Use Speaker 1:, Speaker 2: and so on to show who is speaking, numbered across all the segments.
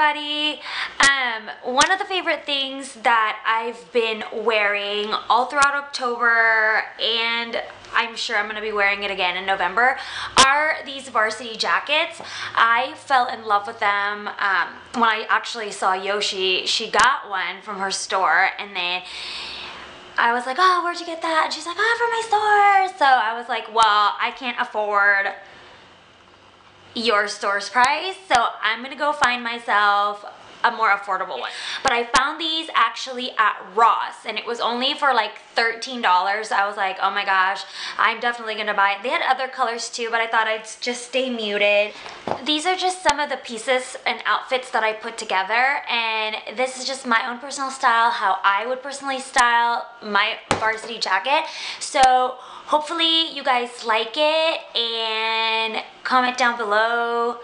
Speaker 1: everybody. Um, one of the favorite things that I've been wearing all throughout October and I'm sure I'm gonna be wearing it again in November are these varsity jackets. I fell in love with them um, when I actually saw Yoshi. She got one from her store and then I was like, oh, where'd you get that? And she's like, oh, from my store. So I was like, well, I can't afford your store's price. So I'm gonna go find myself a more affordable one. But I found these actually at Ross and it was only for like $13. I was like, oh my gosh, I'm definitely gonna buy it. They had other colors too, but I thought I'd just stay muted. These are just some of the pieces and outfits that I put together and this is just my own personal style, how I would personally style my varsity jacket. So hopefully you guys like it and comment down below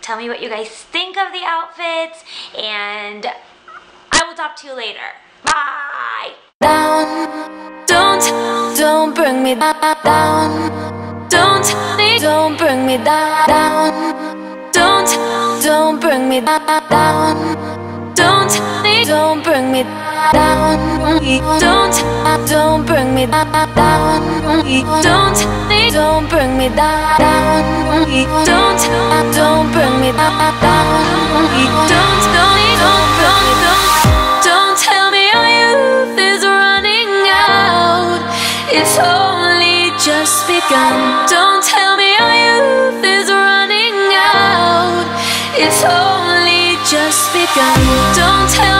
Speaker 1: tell me what you guys think of the outfits and I will talk to you later. Bye! Down, don't, don't bring me down. Don't, don't bring me down. Don't, don't bring me down. Don't, don't bring me down. Don't, don't bring me down. Don't, don't bring me down. Don't, don't bring me down. Don't, don't, don't, don't, don't tell me our youth is running out. It's only just begun. Don't tell me our youth is running out. It's only just begun. Don't tell